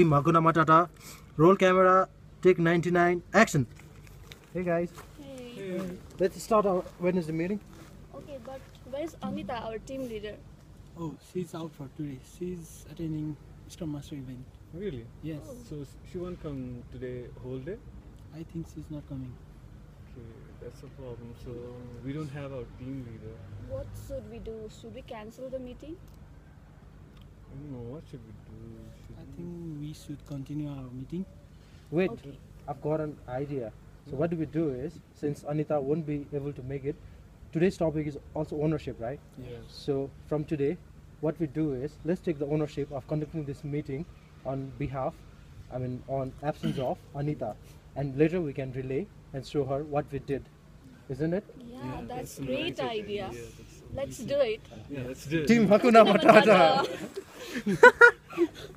Team Hakuna Matata. Roll camera, take 99, action. Hey guys, Hey. let's start our Wednesday meeting. Okay, but where's Anita, our team leader? Oh, she's out for today. She's attending Scrum Master event. Really? Yes, oh. So she won't come today whole day? I think she's not coming. Okay, that's a problem. So we don't have our team leader. What should we do? Should we cancel the meeting? I don't know, what should we do? Should we- should continue our meeting. Wait, Okay. I've got an idea. So what do we do is, since Anita won't be able to make it, today's topic is also ownership, right? Yes. So from today, what we do is let's take the ownership of conducting this meeting on behalf, I mean, on absence of Anita, and later we can relay and show her what we did, isn't it? Yeah, that's, a great nice idea. Yeah, that's Let's do it. yeah, let's do it. Team Hakuna Matata. Matata.